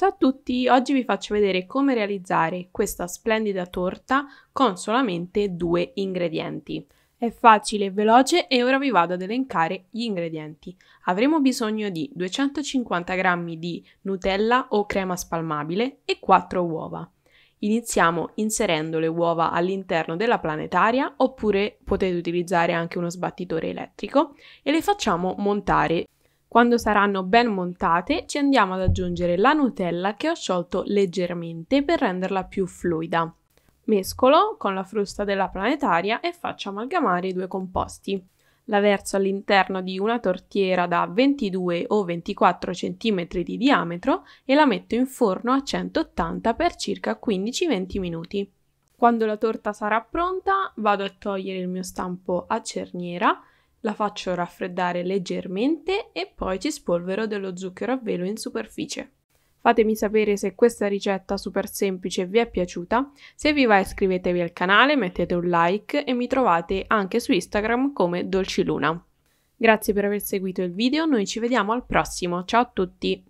Ciao a tutti, oggi vi faccio vedere come realizzare questa splendida torta con solamente due ingredienti. È facile e veloce e ora vi vado ad elencare gli ingredienti. Avremo bisogno di 250 g di Nutella o crema spalmabile e 4 uova. Iniziamo inserendo le uova all'interno della planetaria oppure potete utilizzare anche uno sbattitore elettrico e le facciamo montare quando saranno ben montate ci andiamo ad aggiungere la Nutella che ho sciolto leggermente per renderla più fluida. Mescolo con la frusta della planetaria e faccio amalgamare i due composti. La verso all'interno di una tortiera da 22 o 24 cm di diametro e la metto in forno a 180 per circa 15-20 minuti. Quando la torta sarà pronta vado a togliere il mio stampo a cerniera la faccio raffreddare leggermente e poi ci spolvero dello zucchero a velo in superficie. Fatemi sapere se questa ricetta super semplice vi è piaciuta, se vi va iscrivetevi al canale, mettete un like e mi trovate anche su Instagram come Dolciluna. Grazie per aver seguito il video, noi ci vediamo al prossimo, ciao a tutti!